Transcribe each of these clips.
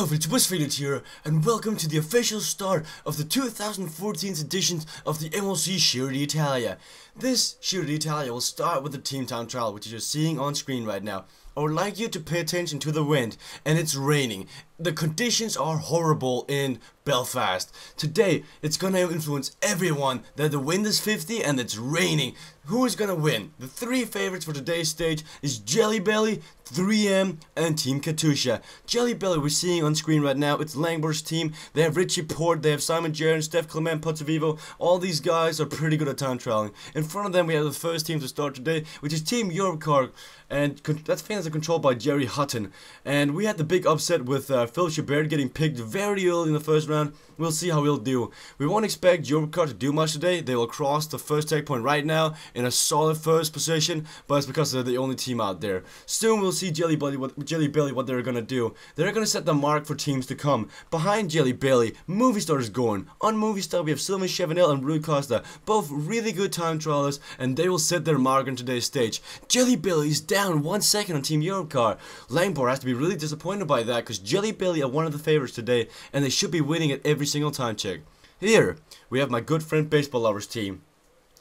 Hello, it's Wizfaded here, and welcome to the official start of the 2014 edition of the MLC Giro d'Italia. This Giro d'Italia will start with the team time trial, which you're seeing on screen right now. I would like you to pay attention to the wind, and it's raining. The conditions are horrible in Belfast. Today, it's gonna influence everyone that the wind is 50 and it's raining. Who is gonna win? The three favorites for today's stage is Jelly Belly, 3M, and Team Katusha. Jelly Belly we're seeing on screen right now, it's Langborg's team. They have Richie Porte, they have Simon Gerrans, Stef Clement, Pozzovivo. All these guys are pretty good at time trialing. In front of them, we have the first team to start today, which is Team Europcar, and that's fans are controlled by Jerry Hutton. And we had the big upset with uh, Phil Gilbert getting picked very early in the first round. We'll see how he'll do. We won't expect Europcar to do much today. They will cross the first checkpoint right now in a solid first position, but it's because they're the only team out there. Soon we'll see Jelly Belly what, Jelly Belly what they're gonna do. They're gonna set the mark for teams to come. Behind Jelly Belly, Movistar is going. On Movistar we have Sylvain Chavanel and Rui Costa, both really good time trialers, and they will set their mark on today's stage. Jelly Belly is down one second on Team Europcar. Langborg has to be really disappointed by that because Jelly Belly are one of the favorites today, and they should be winning at every single time check. Here, we have my good friend Baseball Lovers team.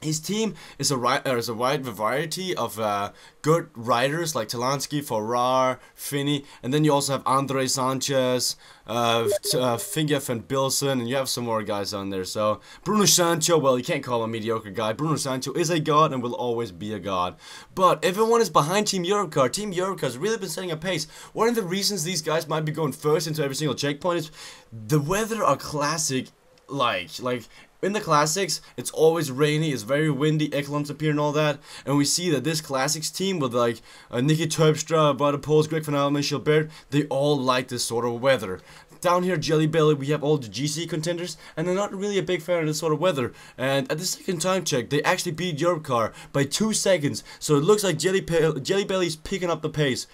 His team is a, uh, is a wide variety of uh, good riders like Talansky, Farrar, Phinney, and then you also have Andre Sanchez, uh, uh, van Bilson, and you have some more guys on there. So Bruno Sancho, well, you can't call him a mediocre guy. Bruno Sancho is a god and will always be a god. But everyone is behind Team Europcar. Team Europcar has really been setting a pace. One of the reasons these guys might be going first into every single checkpoint is the weather are classic like like in the classics, it's always rainy, it's very windy, echelons appear and all that, and we see that this classics team with like uh, Niki Terpstra, Bada Pols, Greg Van Avermaet, Gilbert, they all like this sort of weather. Down here, Jelly Belly, we have all the GC contenders, and they're not really a big fan of this sort of weather. And at the second time check, they actually beat Europcar by 2 seconds, so it looks like Jelly, Jelly Belly's picking up the pace.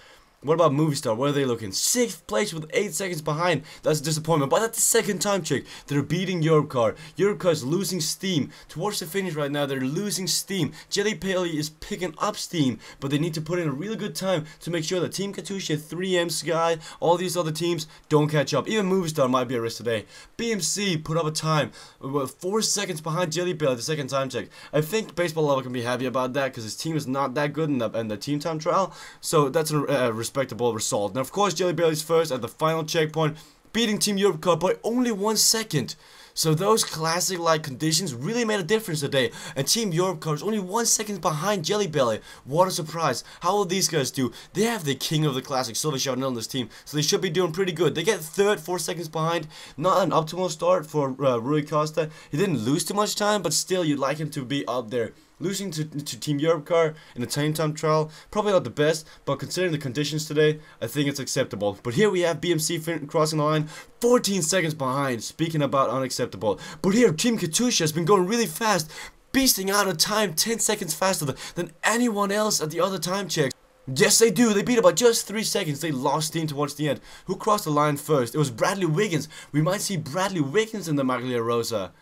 What about Movistar? Where are they looking? Sixth place with 8 seconds behind. That's a disappointment. But at the second time check, they're beating Europcar. Europcar is losing steam. Towards the finish right now, they're losing steam. Jelly Belly is picking up steam. But they need to put in a really good time to make sure that Team Katusha, 3M Sky, all these other teams don't catch up. Even Movistar might be a risk today. BMC put up a time. 4 seconds behind Jelly Belly at the second time check. I think Baseball Lover can be happy about that because his team is not that good in the, in the team time trial. So that's a uh, respectable result. Now, of course, Jelly Belly's first at the final checkpoint, beating Team Europcar by only one second. So those classic-like conditions really made a difference today, and Team Europcar is only one second behind Jelly Belly. What a surprise. How will these guys do? They have the king of the classic, Sylvain Chavanel, in this team, so they should be doing pretty good. They get third, four seconds behind. Not an optimal start for uh, Rui Costa. He didn't lose too much time, but still, you'd like him to be up there. Losing to, to Team Europcar in the time time trial, probably not the best, but considering the conditions today, I think it's acceptable. But here we have BMC crossing the line, 14 seconds behind, speaking about unacceptable. But here, Team Katusha has been going really fast, beasting out of time 10 seconds faster than anyone else at the other time checks. Yes, they do. They beat about just 3 seconds. They lost steam towards the end. Who crossed the line first? It was Bradley Wiggins. We might see Bradley Wiggins in the Maglia Rosa.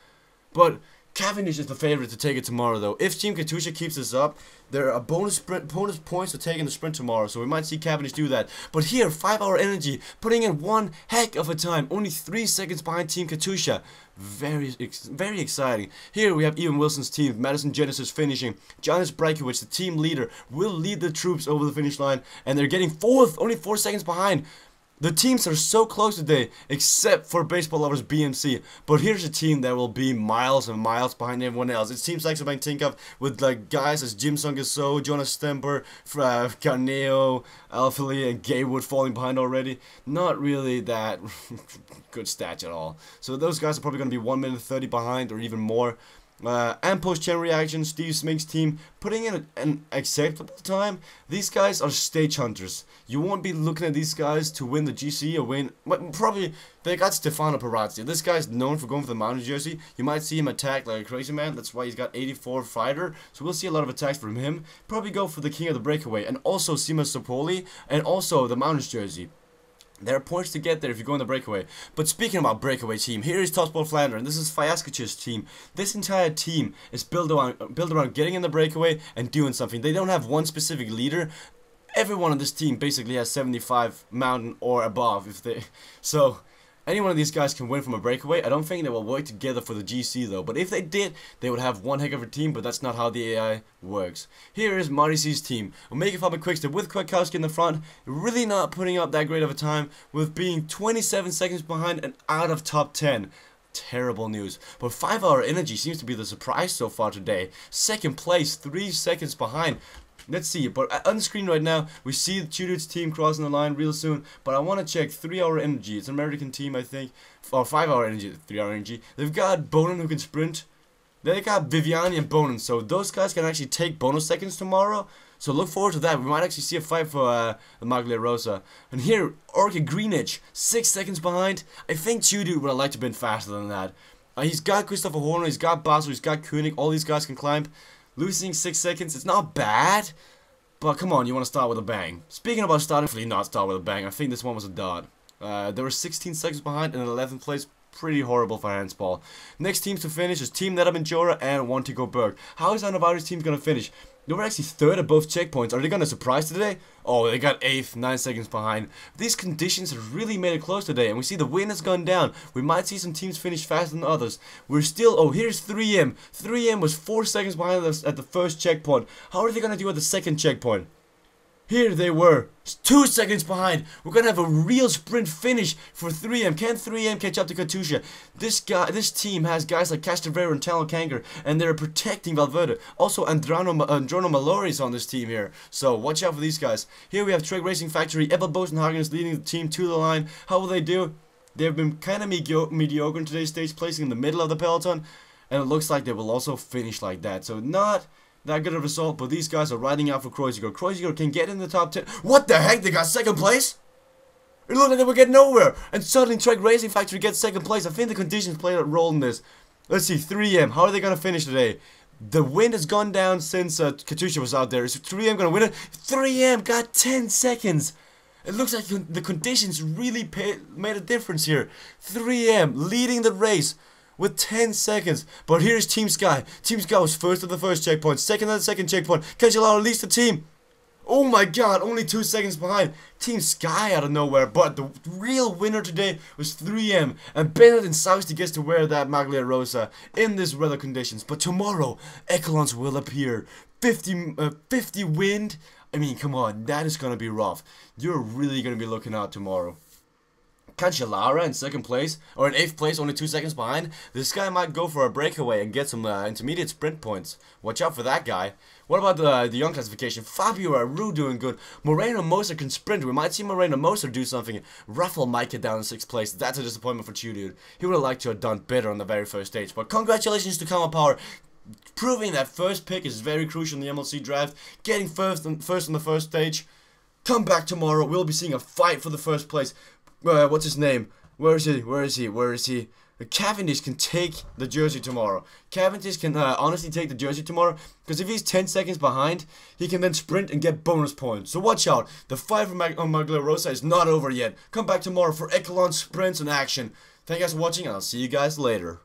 But Cavendish is the favorite to take it tomorrow, though. If Team Katusha keeps this up, there are bonus sprint, bonus points to taking the sprint tomorrow, so we might see Cavendish do that. But here, 5-hour energy, putting in one heck of a time, only 3 seconds behind Team Katusha. Very, ex very exciting. Here we have Ian Wilson's team, Madison Genesis finishing. Jonas Brajkovic, the team leader, will lead the troops over the finish line, and they're getting fourth, only 4 seconds behind. The teams are so close today, except for baseball lovers BMC. But here's a team that will be miles and miles behind everyone else. It seems like something think of with like guys as Jim Songaso, Jonas Stemper, uh, Carneo, Alphily, and Gaywood falling behind already. Not really that good stats at all. So those guys are probably going to be 1 minute 30 behind or even more. Uh, and post-gen reaction, Steve Smink's team putting in an acceptable time. These guys are stage hunters. You won't be looking at these guys to win the GC or win. But Probably they got Stefano Pirazzi. This guy's known for going for the mountain jersey. You might see him attack like a crazy man. That's why he's got 84 fighter. So we'll see a lot of attacks from him. Probably go for the king of the breakaway and also Sima Sopoli and also the mountain jersey. There are points to get there if you go in the breakaway. But speaking about breakaway team, here is Topsport Flander, and this is Fajaskic's team. This entire team is built around built around getting in the breakaway and doing something. They don't have one specific leader everyone on this team basically has 75 mountain or above. If they, so any one of these guys can win from a breakaway. I don't think they will work together for the GC though, but if they did, they would have one heck of a team, but that's not how the AI works. Here is Marty C's team. Omega Pharma Quickstep with Kwiatkowski in the front, really not putting up that great of a time, with being 27 seconds behind and out of top 10 terrible news. But 5 Hour Energy seems to be the surprise so far today. Second place, 3 seconds behind. Let's see, but on the screen right now, we see the team crossing the line real soon, but I want to check 3 Hour Energy. It's an American team, I think. Or 5 Hour Energy, 3 Hour Energy. They've got Bonin who can sprint. They got Viviani and Bonin, so those guys can actually take bonus seconds tomorrow. So look forward to that. We might actually see a fight for uh, the Maglia Rosa. And here, Orica GreenEDGE, 6 seconds behind. I think Chudu would have liked to have been faster than that. Uh, he's got Christopher Horner, he's got Basel, he's got Koenig. All these guys can climb. Losing 6 seconds, it's not bad. But come on, you want to start with a bang. Speaking about starting, hopefully not start with a bang. I think this one was a dud. Uh, they were 16 seconds behind in 11th place. Pretty horrible for Handspal. Next teams to finish is Team Netherman Jora and Wantigo Berg. How is Annavirus team going to finish? They were actually third at both checkpoints. Are they to surprise today? Oh, they got 8th, 9 seconds behind. These conditions have really made it close today, and we see the wind has gone down. We might see some teams finish faster than others. We're still, oh, here's 3M. 3M was 4 seconds behind us at the first checkpoint. How are they to do at the second checkpoint? Here they were, two seconds behind. We're gonna have a real sprint finish for 3M. Can 3M catch up to Katusha? This guy, this team has guys like Castrovero and Talon Kanger, and they're protecting Valverde. Also, Andrano, Androno Malori is on this team here, so watch out for these guys. Here we have Trek Racing Factory. Ebel Boasson Hagen is leading the team to the line. How will they do? They've been kind of mediocre in today's stage, placing in the middle of the peloton, and it looks like they will also finish like that. So not that good of a result, but these guys are riding out for Kreuziger. Kreuziger can get in the top 10. What the heck? They got second place? It looked like they were getting nowhere. And suddenly Trek Racing Factory gets second place. I think the conditions played a role in this. Let's see, 3M. How are they going to finish today? The wind has gone down since uh, Katusha was out there. Is 3M going to win it? 3M got 10 seconds. It looks like the conditions really made a difference here. 3M leading the race with 10 seconds. But here's Team Sky. Team Sky was first at the first checkpoint, second at the second checkpoint. Cancellara leads the team. Oh my god, only two seconds behind. Team Sky out of nowhere, but the real winner today was 3M. And Bennett and Sausti gets to wear that Maglia Rosa in this weather conditions. But tomorrow, Echelons will appear. 50, uh, 50 wind. I mean, come on, that is to be rough. You're really to be looking out tomorrow. Cancellara in second place, or in eighth place, only two seconds behind. This guy might go for a breakaway and get some uh, intermediate sprint points. Watch out for that guy. What about the, the young classification? Fabio Aru doing good. Moreno Moser can sprint. We might see Moreno Moser do something. Ruffle might get down in sixth place. That's a disappointment for Chew Dude. He would have liked to have done better on the very first stage. But congratulations to Kama Power proving that first pick is very crucial in the MLC draft. Getting first, on, first on the first stage. Come back tomorrow. We'll be seeing a fight for the first place uh, what's his name? Where is he? Where is he? Where is he? Cavendish can take the jersey tomorrow. Cavendish can uh, honestly take the jersey tomorrow because if he's 10 seconds behind, he can then sprint and get bonus points. So watch out. The fight for Mag Maglia Rosa is not over yet. Come back tomorrow for Echelon sprints and action. Thank you guys for watching and I'll see you guys later.